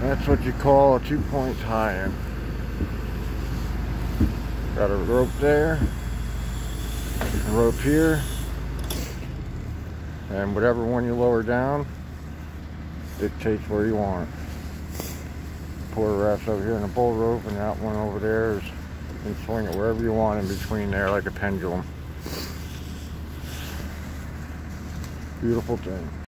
That's what you call a two-point tie-in. Got a rope there, a rope here, and whatever one you lower down dictates where you want it. Pour the rest over here in a bull rope, and that one over there is you can swing it wherever you want in between there like a pendulum. Beautiful thing.